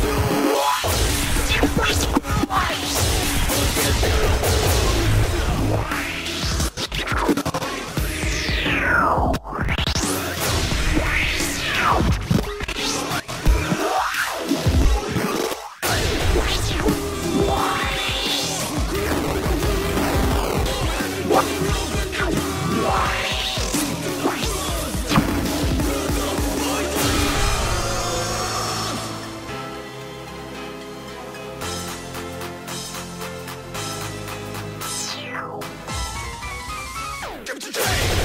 do. Three.